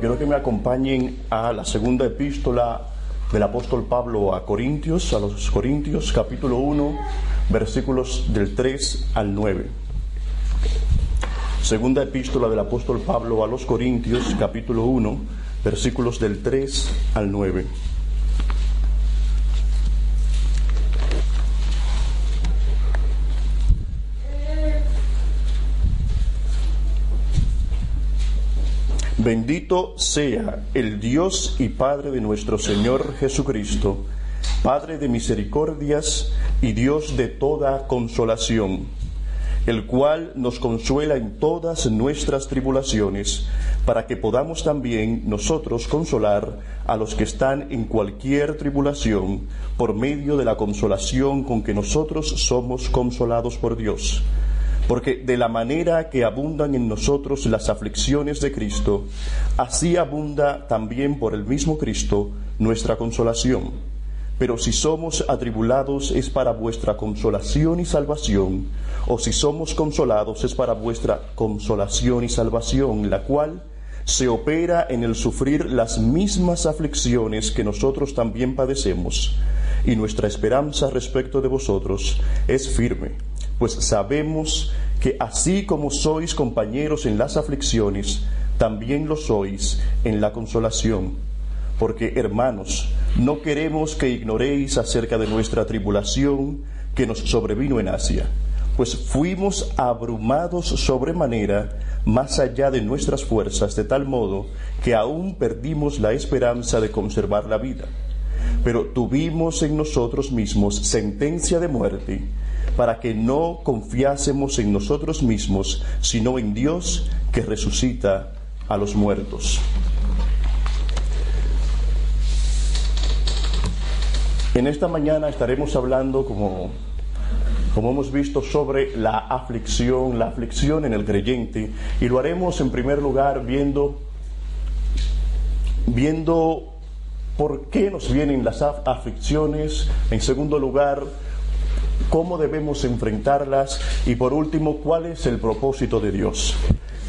Quiero que me acompañen a la segunda epístola del apóstol Pablo a Corintios, a los Corintios, capítulo 1, versículos del 3 al 9. Segunda epístola del apóstol Pablo a los Corintios, capítulo 1, versículos del 3 al 9. Bendito sea el Dios y Padre de nuestro Señor Jesucristo, Padre de misericordias y Dios de toda consolación, el cual nos consuela en todas nuestras tribulaciones, para que podamos también nosotros consolar a los que están en cualquier tribulación, por medio de la consolación con que nosotros somos consolados por Dios porque de la manera que abundan en nosotros las aflicciones de Cristo, así abunda también por el mismo Cristo nuestra consolación. Pero si somos atribulados es para vuestra consolación y salvación, o si somos consolados es para vuestra consolación y salvación, la cual se opera en el sufrir las mismas aflicciones que nosotros también padecemos, y nuestra esperanza respecto de vosotros es firme pues sabemos que así como sois compañeros en las aflicciones, también lo sois en la consolación. Porque, hermanos, no queremos que ignoréis acerca de nuestra tribulación que nos sobrevino en Asia, pues fuimos abrumados sobremanera más allá de nuestras fuerzas, de tal modo que aún perdimos la esperanza de conservar la vida. Pero tuvimos en nosotros mismos sentencia de muerte, para que no confiásemos en nosotros mismos, sino en Dios que resucita a los muertos. En esta mañana estaremos hablando, como, como hemos visto, sobre la aflicción, la aflicción en el creyente, y lo haremos en primer lugar viendo, viendo por qué nos vienen las aflicciones, en segundo lugar, cómo debemos enfrentarlas y por último, cuál es el propósito de Dios.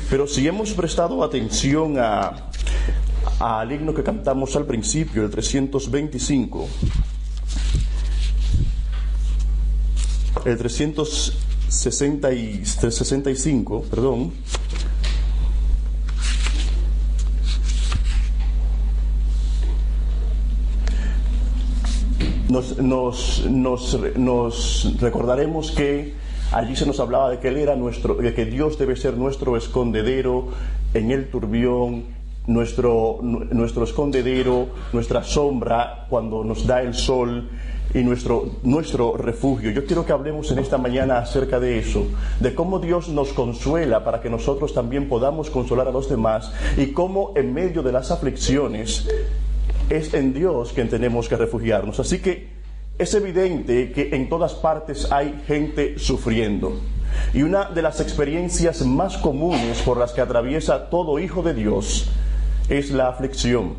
Pero si hemos prestado atención a, al himno que cantamos al principio, el 325, el 365, perdón, nos, nos, recordaremos que allí se nos hablaba de que Él era nuestro, de que Dios debe ser nuestro escondedero en el turbión, nuestro, nuestro escondedero, nuestra sombra cuando nos da el sol y nuestro, nuestro refugio. Yo quiero que hablemos en esta mañana acerca de eso, de cómo Dios nos consuela para que nosotros también podamos consolar a los demás y cómo en medio de las aflicciones es en Dios quien tenemos que refugiarnos. Así que es evidente que en todas partes hay gente sufriendo. Y una de las experiencias más comunes por las que atraviesa todo hijo de Dios es la aflicción.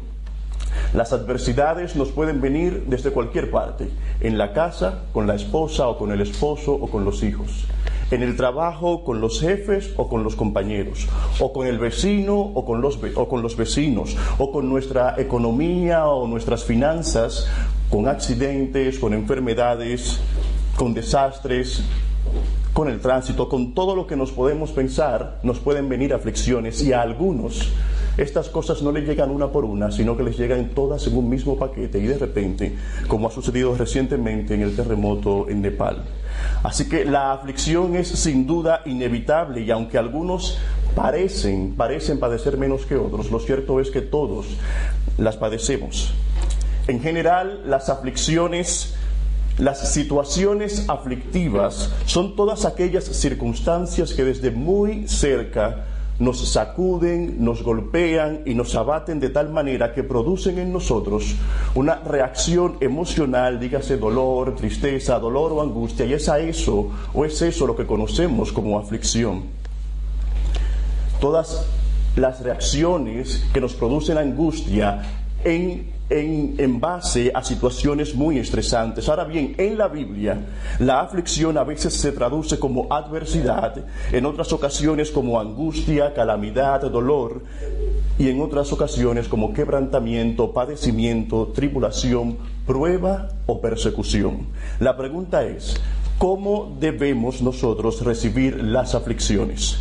Las adversidades nos pueden venir desde cualquier parte, en la casa, con la esposa o con el esposo o con los hijos en el trabajo con los jefes o con los compañeros, o con el vecino o con los, o con los vecinos, o con nuestra economía o nuestras finanzas, con accidentes, con enfermedades, con desastres, con el tránsito, con todo lo que nos podemos pensar, nos pueden venir aflicciones y a algunos estas cosas no les llegan una por una, sino que les llegan todas en un mismo paquete y de repente, como ha sucedido recientemente en el terremoto en Nepal. Así que la aflicción es sin duda inevitable y aunque algunos parecen, parecen padecer menos que otros, lo cierto es que todos las padecemos. En general, las aflicciones las situaciones aflictivas son todas aquellas circunstancias que desde muy cerca nos sacuden, nos golpean y nos abaten de tal manera que producen en nosotros una reacción emocional, dígase dolor, tristeza, dolor o angustia, y es a eso, o es eso lo que conocemos como aflicción. Todas las reacciones que nos producen angustia en en, base a situaciones muy estresantes. Ahora bien, en la Biblia la aflicción a veces se traduce como adversidad, en otras ocasiones como angustia, calamidad, dolor. y en otras ocasiones como quebrantamiento, padecimiento, tribulación, prueba o persecución. La pregunta es, ¿cómo debemos nosotros recibir las aflicciones?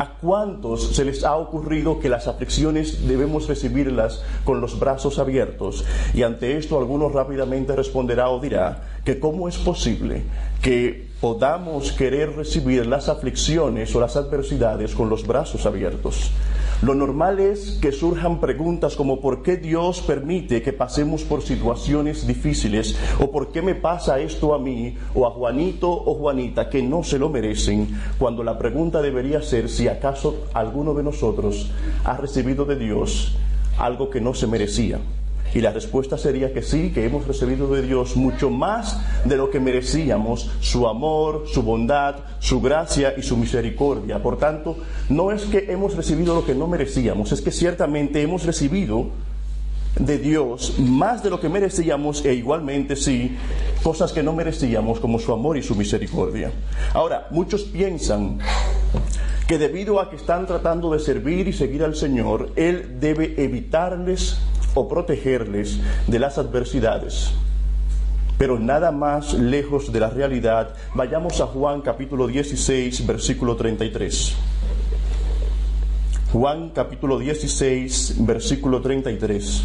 ¿A cuántos se les ha ocurrido que las aflicciones debemos recibirlas con los brazos abiertos? Y ante esto algunos rápidamente responderá o dirá que cómo es posible que podamos querer recibir las aflicciones o las adversidades con los brazos abiertos. Lo normal es que surjan preguntas como ¿por qué Dios permite que pasemos por situaciones difíciles? ¿O por qué me pasa esto a mí o a Juanito o Juanita que no se lo merecen? Cuando la pregunta debería ser si acaso alguno de nosotros ha recibido de Dios algo que no se merecía. Y la respuesta sería que sí, que hemos recibido de Dios mucho más de lo que merecíamos, su amor, su bondad, su gracia y su misericordia. Por tanto, no es que hemos recibido lo que no merecíamos, es que ciertamente hemos recibido de Dios más de lo que merecíamos e igualmente sí cosas que no merecíamos como su amor y su misericordia. Ahora, muchos piensan que debido a que están tratando de servir y seguir al Señor, Él debe evitarles o protegerles de las adversidades. Pero nada más lejos de la realidad, vayamos a Juan capítulo 16, versículo 33. Juan capítulo 16, versículo 33.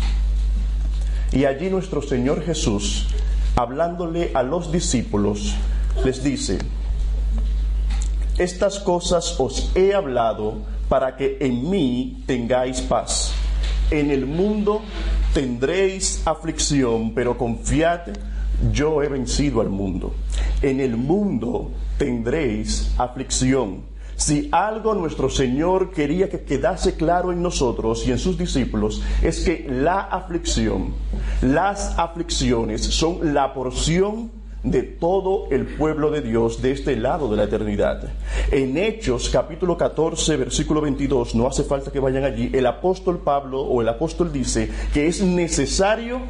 Y allí nuestro Señor Jesús, hablándole a los discípulos, les dice, estas cosas os he hablado para que en mí tengáis paz. En el mundo tendréis aflicción, pero confiad, yo he vencido al mundo. En el mundo tendréis aflicción. Si algo nuestro Señor quería que quedase claro en nosotros y en sus discípulos, es que la aflicción, las aflicciones son la porción de todo el pueblo de Dios de este lado de la eternidad. En Hechos capítulo 14 versículo 22, no hace falta que vayan allí, el apóstol Pablo o el apóstol dice que es necesario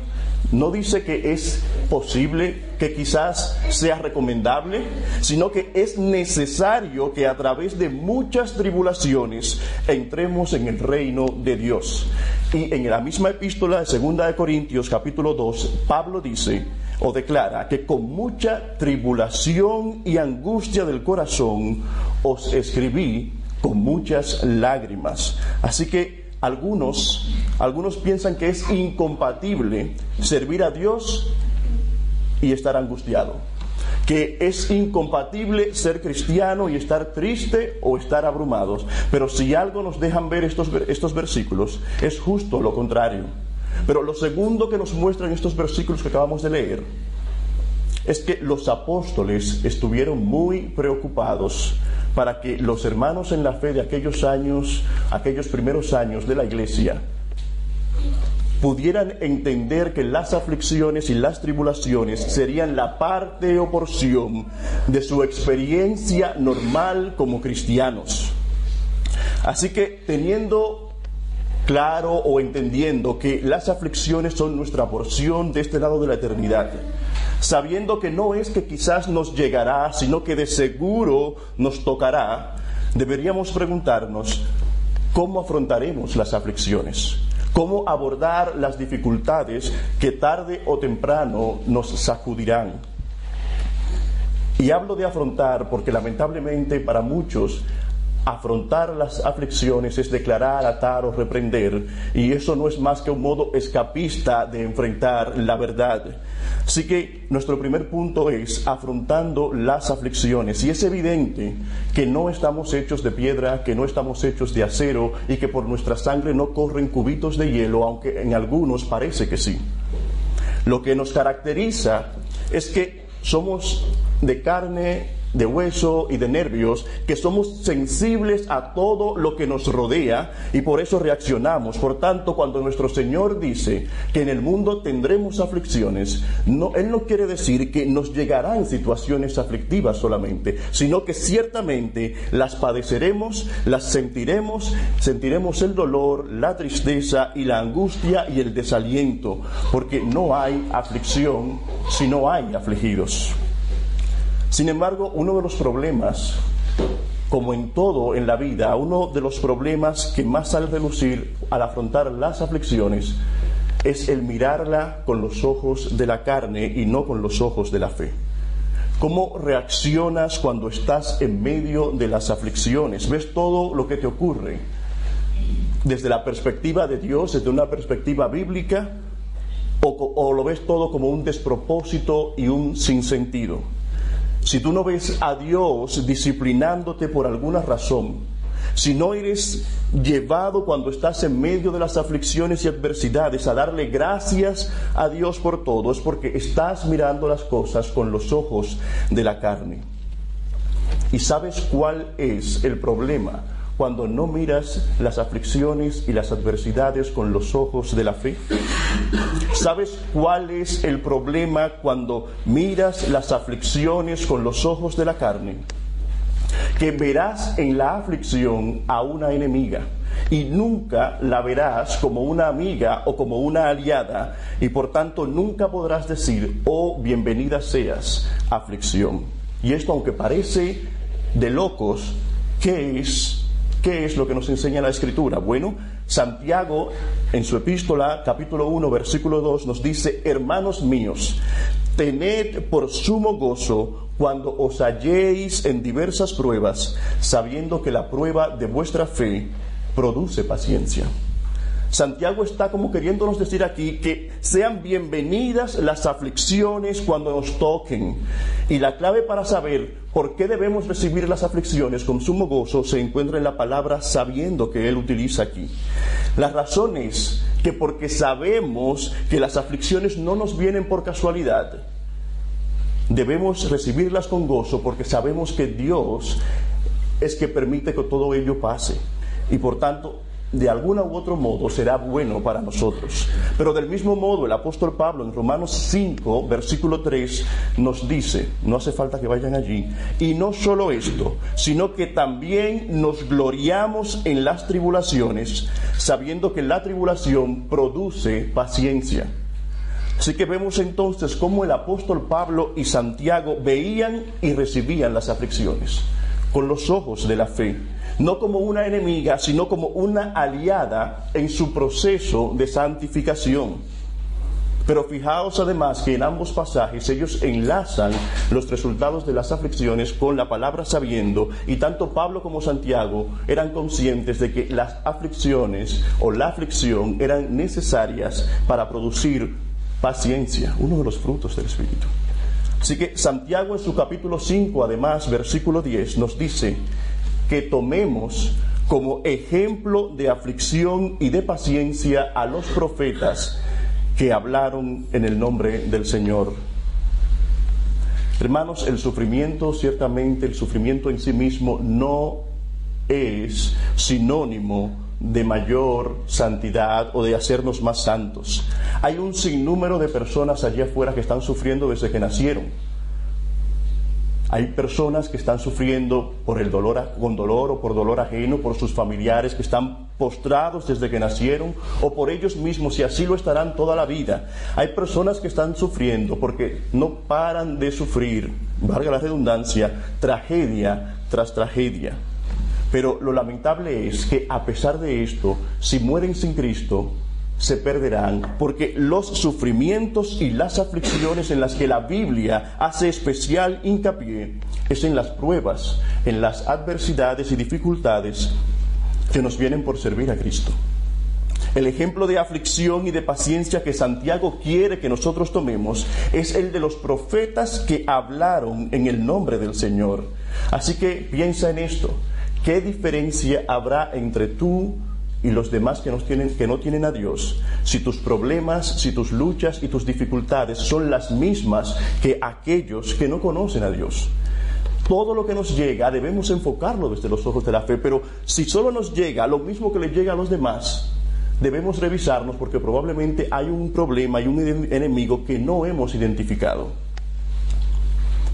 no dice que es posible, que quizás sea recomendable, sino que es necesario que a través de muchas tribulaciones entremos en el reino de Dios. Y en la misma epístola de 2 de Corintios capítulo 2, Pablo dice o declara que con mucha tribulación y angustia del corazón os escribí con muchas lágrimas. Así que algunos, algunos piensan que es incompatible servir a Dios y estar angustiado. Que es incompatible ser cristiano y estar triste o estar abrumados. Pero si algo nos dejan ver estos, estos versículos, es justo lo contrario. Pero lo segundo que nos muestran estos versículos que acabamos de leer es que los apóstoles estuvieron muy preocupados para que los hermanos en la fe de aquellos años, aquellos primeros años de la iglesia, pudieran entender que las aflicciones y las tribulaciones serían la parte o porción de su experiencia normal como cristianos. Así que teniendo claro o entendiendo que las aflicciones son nuestra porción de este lado de la eternidad, sabiendo que no es que quizás nos llegará, sino que de seguro nos tocará, deberíamos preguntarnos cómo afrontaremos las aflicciones, cómo abordar las dificultades que tarde o temprano nos sacudirán. Y hablo de afrontar porque lamentablemente para muchos afrontar las aflicciones es declarar, atar o reprender, y eso no es más que un modo escapista de enfrentar la verdad. Así que nuestro primer punto es afrontando las aflicciones, y es evidente que no estamos hechos de piedra, que no estamos hechos de acero, y que por nuestra sangre no corren cubitos de hielo, aunque en algunos parece que sí. Lo que nos caracteriza es que somos de carne de hueso y de nervios, que somos sensibles a todo lo que nos rodea y por eso reaccionamos. Por tanto, cuando nuestro Señor dice que en el mundo tendremos aflicciones, no, Él no quiere decir que nos llegarán situaciones aflictivas solamente, sino que ciertamente las padeceremos, las sentiremos, sentiremos el dolor, la tristeza y la angustia y el desaliento, porque no hay aflicción si no hay afligidos. Sin embargo, uno de los problemas como en todo en la vida, uno de los problemas que más sale a relucir al afrontar las aflicciones es el mirarla con los ojos de la carne y no con los ojos de la fe. ¿Cómo reaccionas cuando estás en medio de las aflicciones? ¿Ves todo lo que te ocurre? Desde la perspectiva de Dios, desde una perspectiva bíblica, o, o lo ves todo como un despropósito y un sinsentido. Si tú no ves a Dios disciplinándote por alguna razón, si no eres llevado cuando estás en medio de las aflicciones y adversidades a darle gracias a Dios por todo, es porque estás mirando las cosas con los ojos de la carne. ¿Y sabes cuál es el problema? Cuando no miras las aflicciones y las adversidades con los ojos de la fe? ¿Sabes cuál es el problema cuando miras las aflicciones con los ojos de la carne? Que verás en la aflicción a una enemiga y nunca la verás como una amiga o como una aliada y por tanto nunca podrás decir, oh, bienvenida seas, aflicción. Y esto aunque parece de locos, ¿qué es ¿Qué es lo que nos enseña la Escritura? Bueno, Santiago en su epístola capítulo 1 versículo 2 nos dice, hermanos míos, tened por sumo gozo cuando os halléis en diversas pruebas, sabiendo que la prueba de vuestra fe produce paciencia. Santiago está como queriéndonos decir aquí que sean bienvenidas las aflicciones cuando nos toquen. Y la clave para saber por qué debemos recibir las aflicciones con sumo gozo se encuentra en la palabra sabiendo que él utiliza aquí. La razón es que porque sabemos que las aflicciones no nos vienen por casualidad, debemos recibirlas con gozo porque sabemos que Dios es que permite que todo ello pase. Y por tanto, de alguna u otro modo será bueno para nosotros. Pero del mismo modo el apóstol Pablo en Romanos 5, versículo 3 nos dice, no hace falta que vayan allí, y no solo esto, sino que también nos gloriamos en las tribulaciones, sabiendo que la tribulación produce paciencia. Así que vemos entonces cómo el apóstol Pablo y Santiago veían y recibían las aflicciones con los ojos de la fe no como una enemiga, sino como una aliada en su proceso de santificación. Pero fijaos además que en ambos pasajes ellos enlazan los resultados de las aflicciones con la palabra sabiendo y tanto Pablo como Santiago eran conscientes de que las aflicciones o la aflicción eran necesarias para producir paciencia, uno de los frutos del Espíritu. Así que Santiago en su capítulo 5, además, versículo 10, nos dice, que tomemos como ejemplo de aflicción y de paciencia a los profetas que hablaron en el nombre del Señor. Hermanos, el sufrimiento, ciertamente el sufrimiento en sí mismo no es sinónimo de mayor santidad o de hacernos más santos. Hay un sinnúmero de personas allí afuera que están sufriendo desde que nacieron hay personas que están sufriendo por el dolor, con dolor o por dolor ajeno, por sus familiares que están postrados desde que nacieron o por ellos mismos y así lo estarán toda la vida. Hay personas que están sufriendo porque no paran de sufrir, valga la redundancia, tragedia tras tragedia. Pero lo lamentable es que a pesar de esto, si mueren sin Cristo, se perderán, porque los sufrimientos y las aflicciones en las que la Biblia hace especial hincapié es en las pruebas, en las adversidades y dificultades que nos vienen por servir a Cristo. El ejemplo de aflicción y de paciencia que Santiago quiere que nosotros tomemos es el de los profetas que hablaron en el nombre del Señor. Así que piensa en esto. ¿Qué diferencia habrá entre tú y los demás que, nos tienen, que no tienen a Dios, si tus problemas, si tus luchas y tus dificultades son las mismas que aquellos que no conocen a Dios. Todo lo que nos llega debemos enfocarlo desde los ojos de la fe, pero si solo nos llega lo mismo que le llega a los demás, debemos revisarnos porque probablemente hay un problema y un enemigo que no hemos identificado.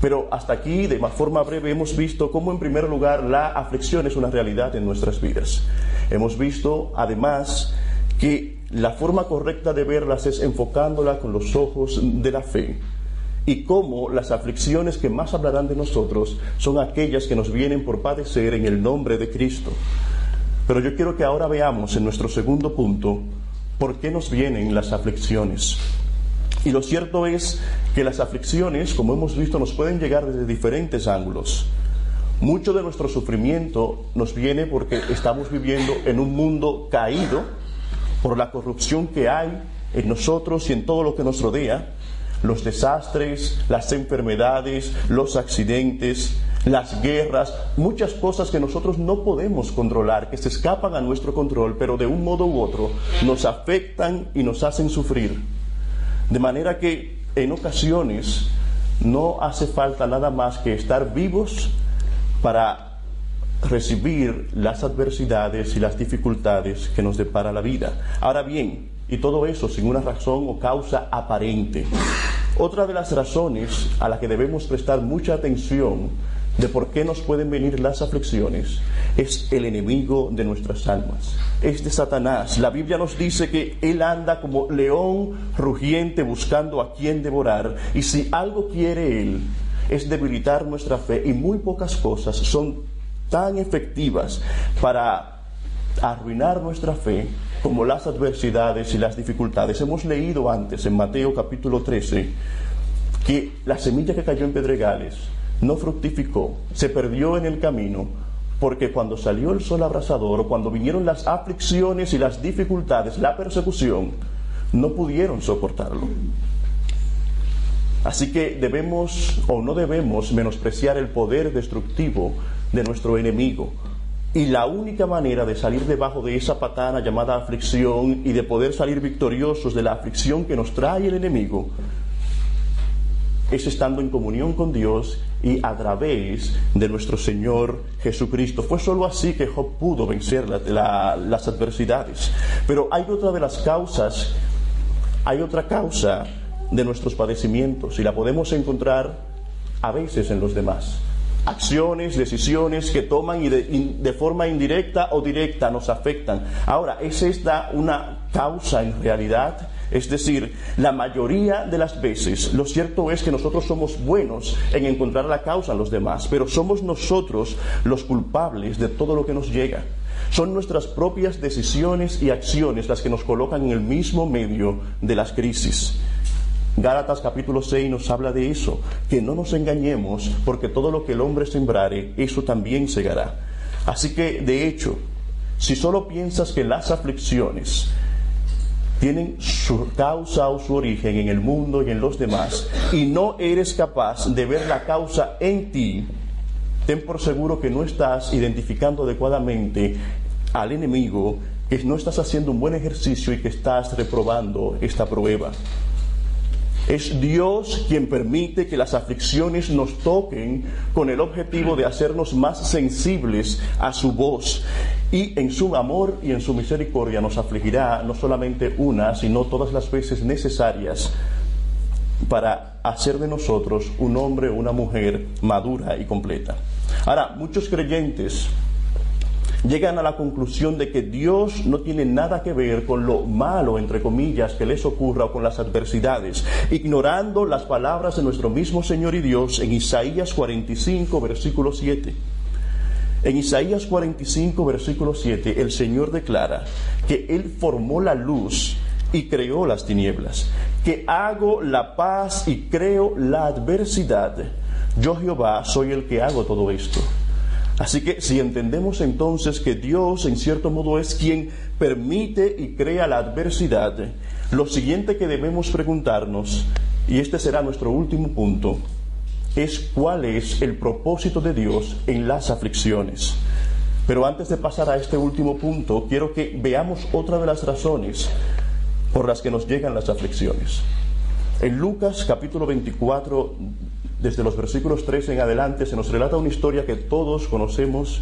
Pero hasta aquí, de forma breve, hemos visto cómo en primer lugar la aflicción es una realidad en nuestras vidas. Hemos visto además que la forma correcta de verlas es enfocándola con los ojos de la fe. y cómo las aflicciones que más hablarán de nosotros son aquellas que nos vienen por padecer en el nombre de Cristo. Pero yo quiero que ahora veamos en nuestro segundo punto por qué nos vienen las aflicciones. Y lo cierto es que las aflicciones, como hemos visto, nos pueden llegar desde diferentes ángulos. Mucho de nuestro sufrimiento nos viene porque estamos viviendo en un mundo caído por la corrupción que hay en nosotros y en todo lo que nos rodea, los desastres, las enfermedades, los accidentes, las guerras, muchas cosas que nosotros no podemos controlar, que se escapan a nuestro control, pero de un modo u otro nos afectan y nos hacen sufrir. De manera que en ocasiones no hace falta nada más que estar vivos para recibir las adversidades y las dificultades que nos depara la vida. Ahora bien, y todo eso sin una razón o causa aparente. Otra de las razones a la que debemos prestar mucha atención de por qué nos pueden venir las aflicciones es el enemigo de nuestras almas, es de Satanás. La Biblia nos dice que él anda como león rugiente buscando a quien devorar y si algo quiere él es debilitar nuestra fe y muy pocas cosas son tan efectivas para arruinar nuestra fe como las adversidades y las dificultades. Hemos leído antes en Mateo capítulo 13 que la semilla que cayó en pedregales no fructificó, se perdió en el camino, porque cuando salió el sol abrasador, cuando vinieron las aflicciones y las dificultades, la persecución, no pudieron soportarlo. Así que debemos o no debemos menospreciar el poder destructivo de nuestro enemigo. Y la única manera de salir debajo de esa patana llamada aflicción y de poder salir victoriosos de la aflicción que nos trae el enemigo es estando en comunión con Dios y a través de nuestro Señor Jesucristo. Fue sólo así que Job pudo vencer las adversidades. Pero hay otra de las causas, hay otra causa de nuestros padecimientos y la podemos encontrar a veces en los demás. Acciones, decisiones que toman y de, forma indirecta o directa nos afectan. Ahora, ¿es esta una causa en realidad? Es decir, la mayoría de las veces, lo cierto es que nosotros somos buenos en encontrar la causa en los demás, pero somos nosotros los culpables de todo lo que nos llega. Son nuestras propias decisiones y acciones las que nos colocan en el mismo medio de las crisis. Gálatas capítulo 6 nos habla de eso, que no nos engañemos, porque todo lo que el hombre sembrare, eso también segará. Así que, de hecho, si solo piensas que las aflicciones tienen su causa o su origen en el mundo y en los demás, y no eres capaz de ver la causa en ti, ten por seguro que no estás identificando adecuadamente al enemigo, que no estás haciendo un buen ejercicio y que estás reprobando esta prueba. Es Dios quien permite que las aflicciones nos toquen con el objetivo de hacernos más sensibles a su voz. Y en su amor y en su misericordia nos afligirá no solamente una, sino todas las veces necesarias para hacer de nosotros un hombre o una mujer madura y completa. Ahora, muchos creyentes llegan a la conclusión de que Dios no tiene nada que ver con lo malo, entre comillas, que les ocurra o con las adversidades, ignorando las palabras de nuestro mismo Señor y Dios en Isaías 45, versículo 7. En Isaías 45, versículo 7, el Señor declara que Él formó la luz y creó las tinieblas, que hago la paz y creo la adversidad. Yo Jehová soy el que hago todo esto. Así que si entendemos entonces que Dios en cierto modo es quien permite y crea la adversidad, lo siguiente que debemos preguntarnos, y este será nuestro último punto, es cuál es el propósito de Dios en las aflicciones. Pero antes de pasar a este último punto, quiero que veamos otra de las razones por las que nos llegan las aflicciones. En Lucas capítulo 24 desde los versículos 3 en adelante se nos relata una historia que todos conocemos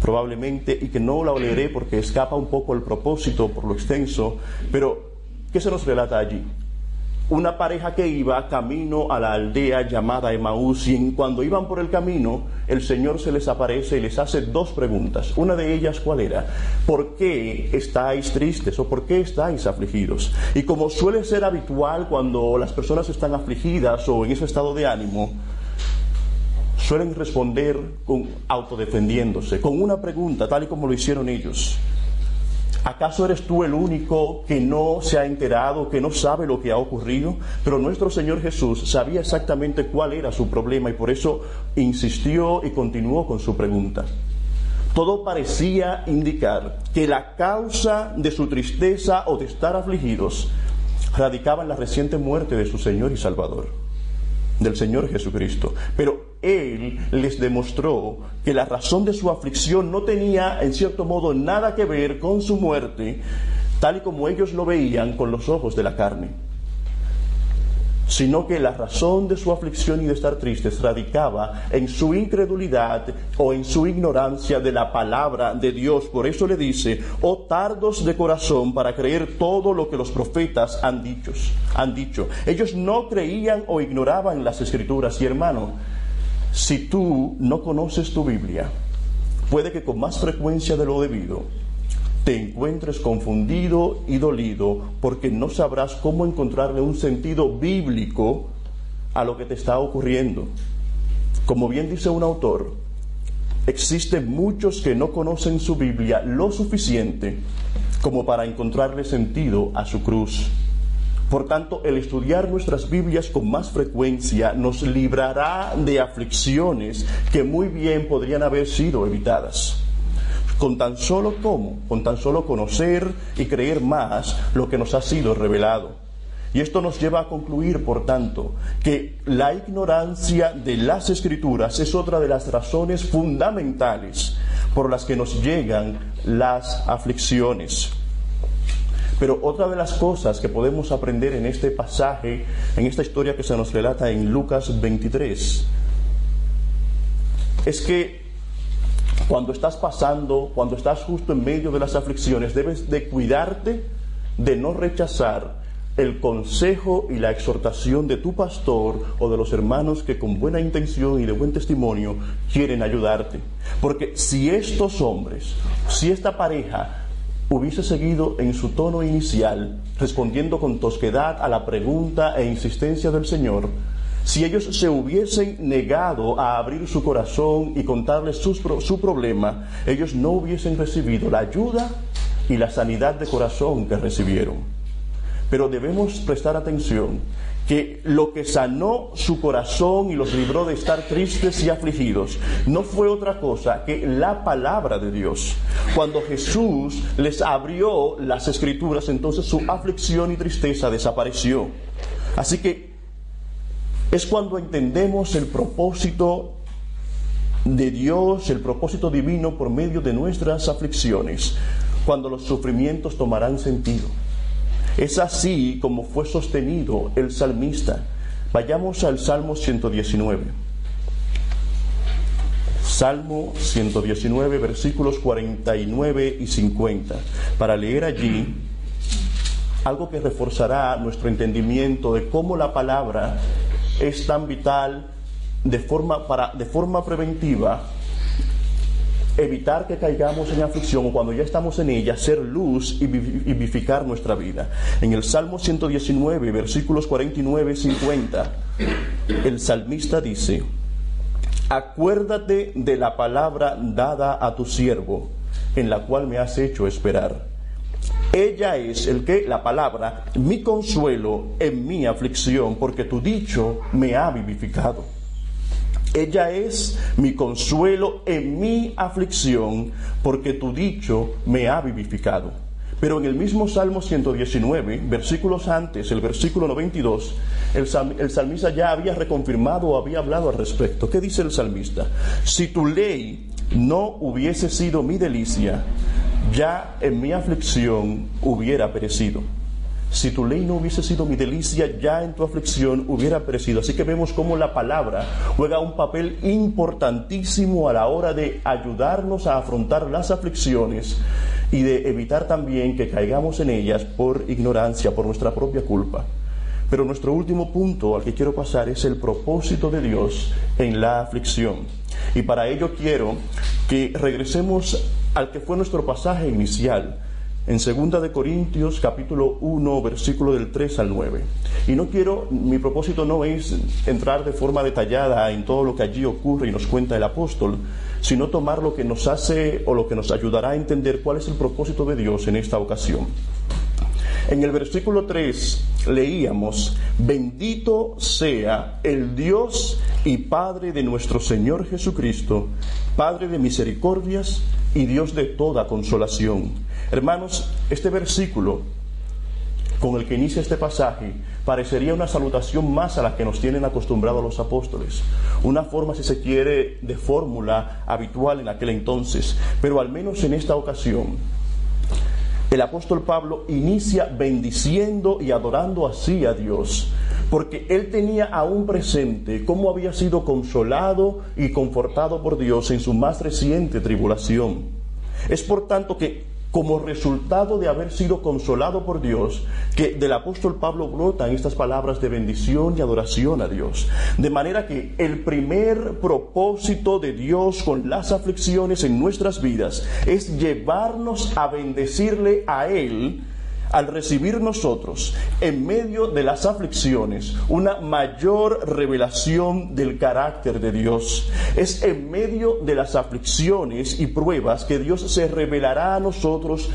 probablemente y que no la leeré porque escapa un poco el propósito por lo extenso, pero ¿qué se nos relata allí? Una pareja que iba camino a la aldea llamada Emaús y cuando iban por el camino el Señor se les aparece y les hace dos preguntas. Una de ellas cuál era, ¿por qué estáis tristes o por qué estáis afligidos? Y como suele ser habitual cuando las personas están afligidas o en ese estado de ánimo, suelen responder con autodefendiéndose, con una pregunta, tal y como lo hicieron ellos. ¿Acaso eres tú el único que no se ha enterado, que no sabe lo que ha ocurrido? Pero nuestro Señor Jesús sabía exactamente cuál era su problema y por eso insistió y continuó con su pregunta. Todo parecía indicar que la causa de su tristeza o de estar afligidos radicaba en la reciente muerte de su Señor y Salvador, del Señor Jesucristo. Pero él les demostró que la razón de su aflicción no tenía, en cierto modo, nada que ver con su muerte, tal y como ellos lo veían con los ojos de la carne, sino que la razón de su aflicción y de estar tristes radicaba en su incredulidad o en su ignorancia de la palabra de Dios. Por eso le dice, oh tardos de corazón para creer todo lo que los profetas han dicho. Han dicho. Ellos no creían o ignoraban las escrituras y hermano, si tú no conoces tu Biblia, puede que con más frecuencia de lo debido te encuentres confundido y dolido porque no sabrás cómo encontrarle un sentido bíblico a lo que te está ocurriendo. Como bien dice un autor, existen muchos que no conocen su Biblia lo suficiente como para encontrarle sentido a su cruz. Por tanto, el estudiar nuestras Biblias con más frecuencia nos librará de aflicciones que muy bien podrían haber sido evitadas. Con tan solo cómo, con tan solo conocer y creer más lo que nos ha sido revelado. Y esto nos lleva a concluir, por tanto, que la ignorancia de las escrituras es otra de las razones fundamentales por las que nos llegan las aflicciones. Pero otra de las cosas que podemos aprender en este pasaje, en esta historia que se nos relata en Lucas 23, es que cuando estás pasando, cuando estás justo en medio de las aflicciones, debes de cuidarte de no rechazar el consejo y la exhortación de tu pastor o de los hermanos que con buena intención y de buen testimonio quieren ayudarte. Porque si estos hombres, si esta pareja hubiese seguido en su tono inicial, respondiendo con tosquedad a la pregunta e insistencia del Señor, si ellos se hubiesen negado a abrir su corazón y contarles su, problema, ellos no hubiesen recibido la ayuda y la sanidad de corazón que recibieron. Pero debemos prestar atención que lo que sanó su corazón y los libró de estar tristes y afligidos no fue otra cosa que la palabra de Dios. Cuando Jesús les abrió las escrituras, entonces su aflicción y tristeza desapareció. Así que es cuando entendemos el propósito de Dios, el propósito divino por medio de nuestras aflicciones, cuando los sufrimientos tomarán sentido. Es así como fue sostenido el salmista. Vayamos al Salmo 119. Salmo 119, versículos 49 y 50, para leer allí algo que reforzará nuestro entendimiento de cómo la palabra es tan vital de forma, para, de forma preventiva evitar que caigamos en aflicción o cuando ya estamos en ella, ser luz y vivificar nuestra vida. En el Salmo 119, versículos 49 y 50, el salmista dice, acuérdate de la palabra dada a tu siervo, en la cual me has hecho esperar. Ella es el que, la palabra, mi consuelo en mi aflicción, porque tu dicho me ha vivificado. Ella es mi consuelo en mi aflicción, porque tu dicho me ha vivificado. Pero en el mismo Salmo 119, versículos antes, el versículo 92, el, el salmista ya había reconfirmado o había hablado al respecto. ¿Qué dice el salmista? Si tu ley no hubiese sido mi delicia, ya en mi aflicción hubiera perecido. Si tu ley no hubiese sido mi delicia, ya en tu aflicción hubiera perecido. Así que vemos cómo la palabra juega un papel importantísimo a la hora de ayudarnos a afrontar las aflicciones y de evitar también que caigamos en ellas por ignorancia, por nuestra propia culpa. Pero nuestro último punto al que quiero pasar es el propósito de Dios en la aflicción. Y para ello quiero que regresemos al que fue nuestro pasaje inicial, en 2 de Corintios capítulo 1 versículo del 3 al 9. Y no quiero, mi propósito no es entrar de forma detallada en todo lo que allí ocurre y nos cuenta el apóstol, sino tomar lo que nos hace o lo que nos ayudará a entender cuál es el propósito de Dios en esta ocasión. En el versículo 3 leíamos, bendito sea el Dios y Padre de nuestro Señor Jesucristo, Padre de misericordias y Dios de toda consolación. Hermanos, este versículo con el que inicia este pasaje parecería una salutación más a la que nos tienen acostumbrados los apóstoles, una forma, si se quiere, de fórmula habitual en aquel entonces, pero al menos en esta ocasión el apóstol Pablo inicia bendiciendo y adorando así a Dios, porque él tenía aún presente cómo había sido consolado y confortado por Dios en su más reciente tribulación. Es por tanto que como resultado de haber sido consolado por Dios, que del apóstol Pablo brotan estas palabras de bendición y adoración a Dios. De manera que el primer propósito de Dios con las aflicciones en nuestras vidas es llevarnos a bendecirle a Él al recibir nosotros en medio de las aflicciones una mayor revelación del carácter de Dios. Es en medio de las aflicciones y pruebas que Dios se revelará a nosotros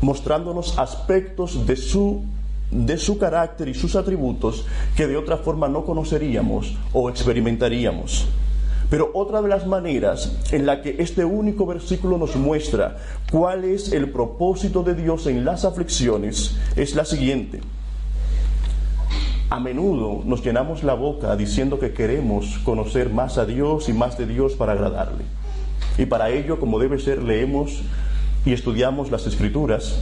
mostrándonos aspectos de su de su carácter y sus atributos que de otra forma no conoceríamos o experimentaríamos. Pero otra de las maneras en la que este único versículo nos muestra cuál es el propósito de Dios en las aflicciones es la siguiente. A menudo nos llenamos la boca diciendo que queremos conocer más a Dios y más de Dios para agradarle. Y para ello, como debe ser, leemos y estudiamos las escrituras.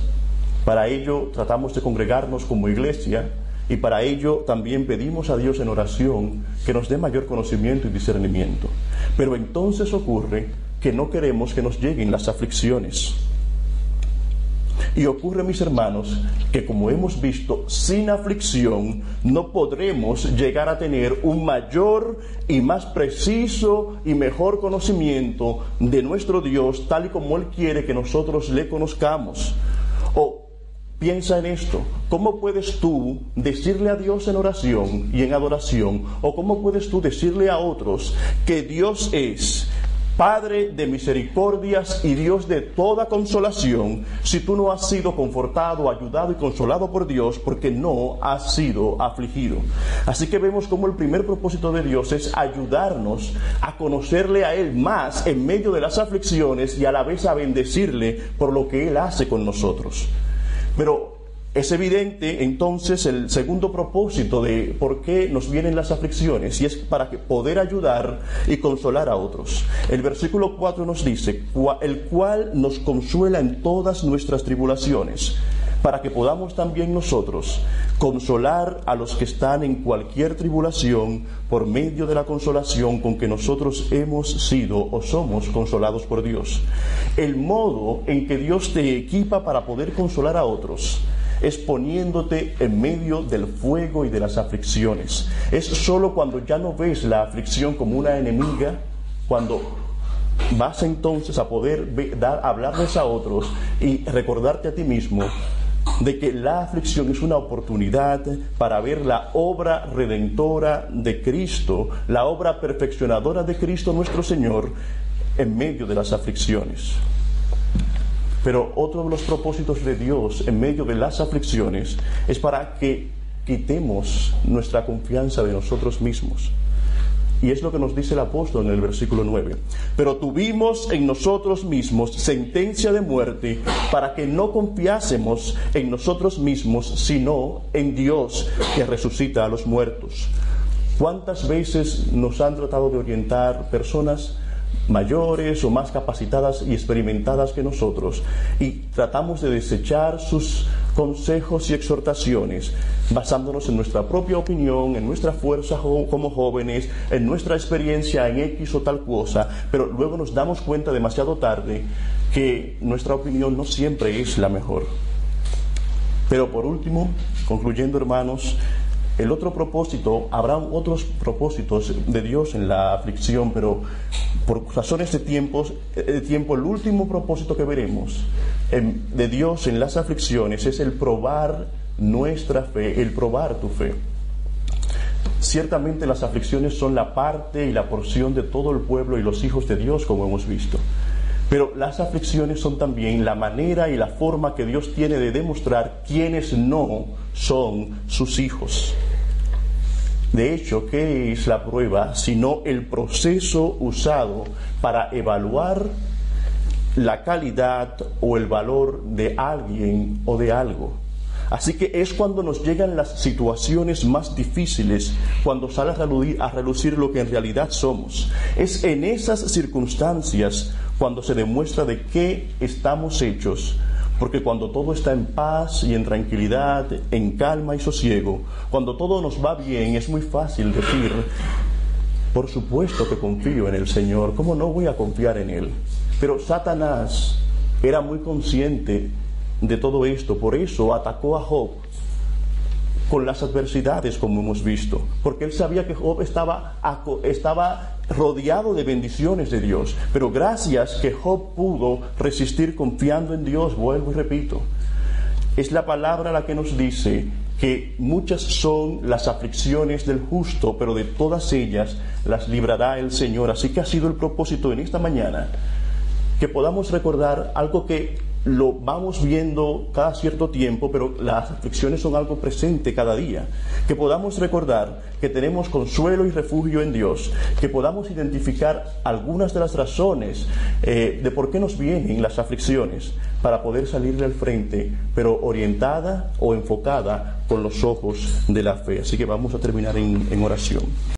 Para ello tratamos de congregarnos como iglesia y para ello también pedimos a Dios en oración que nos dé mayor conocimiento y discernimiento. Pero entonces ocurre que no queremos que nos lleguen las aflicciones. Y ocurre, mis hermanos, que como hemos visto, sin aflicción no podremos llegar a tener un mayor y más preciso y mejor conocimiento de nuestro Dios tal y como Él quiere que nosotros le conozcamos. O Piensa en esto. ¿Cómo puedes tú decirle a Dios en oración y en adoración? ¿O cómo puedes tú decirle a otros que Dios es Padre de misericordias y Dios de toda consolación, si tú no has sido confortado, ayudado y consolado por Dios porque no has sido afligido. Así que vemos como el primer propósito de Dios es ayudarnos a conocerle a Él más en medio de las aflicciones y a la vez a bendecirle por lo que Él hace con nosotros. Pero es evidente entonces el segundo propósito de por qué nos vienen las aflicciones y es para poder ayudar y consolar a otros. El versículo 4 nos dice, el cual nos consuela en todas nuestras tribulaciones, para que podamos también nosotros consolar a los que están en cualquier tribulación por medio de la consolación con que nosotros hemos sido o somos consolados por Dios. El modo en que Dios te equipa para poder consolar a otros es poniéndote en medio del fuego y de las aflicciones. Es solo cuando ya no ves la aflicción como una enemiga, cuando vas entonces a poder dar, hablarles a otros y recordarte a ti mismo de que la aflicción es una oportunidad para ver la obra redentora de Cristo, la obra perfeccionadora de Cristo nuestro Señor en medio de las aflicciones. Pero otro de los propósitos de Dios en medio de las aflicciones es para que quitemos nuestra confianza de nosotros mismos. Y es lo que nos dice el apóstol en el versículo 9. Pero tuvimos en nosotros mismos sentencia de muerte para que no confiásemos en nosotros mismos, sino en Dios que resucita a los muertos. ¿Cuántas veces nos han tratado de orientar personas mayores o más capacitadas y experimentadas que nosotros y tratamos de desechar sus consejos y exhortaciones basándonos en nuestra propia opinión, en nuestra fuerza como jóvenes, en nuestra experiencia en X o tal cosa, pero luego nos damos cuenta demasiado tarde que nuestra opinión no siempre es la mejor. Pero por último, concluyendo hermanos, el otro propósito, habrá otros propósitos de Dios en la aflicción, pero por razones de, tiempos, de tiempo, el último propósito que veremos de Dios en las aflicciones es el probar nuestra fe, el probar tu fe. Ciertamente las aflicciones son la parte y la porción de todo el pueblo y los hijos de Dios, como hemos visto. Pero las aflicciones son también la manera y la forma que Dios tiene de demostrar quiénes no son sus hijos. De hecho, ¿qué es la prueba sino el proceso usado para evaluar la calidad o el valor de alguien o de algo? Así que es cuando nos llegan las situaciones más difíciles, cuando sale a relucir lo que en realidad somos. Es en esas circunstancias cuando se demuestra de qué estamos hechos. Porque cuando todo está en paz y en tranquilidad, en calma y sosiego, cuando todo nos va bien, es muy fácil decir, por supuesto que confío en el Señor, ¿cómo no voy a confiar en Él? Pero Satanás era muy consciente de todo esto. Por eso atacó a Job con las adversidades, como hemos visto, porque él sabía que Job estaba, rodeado de bendiciones de Dios, pero gracias que Job pudo resistir confiando en Dios, vuelvo y repito, es la palabra la que nos dice que muchas son las aflicciones del justo, pero de todas ellas las librará el Señor. Así que ha sido el propósito en esta mañana que podamos recordar algo que lo vamos viendo cada cierto tiempo, pero las aflicciones son algo presente cada día. Que podamos recordar que tenemos consuelo y refugio en Dios, que podamos identificar algunas de las razones eh, de por qué nos vienen las aflicciones para poder salir al frente, pero orientada o enfocada con los ojos de la fe. Así que vamos a terminar en oración.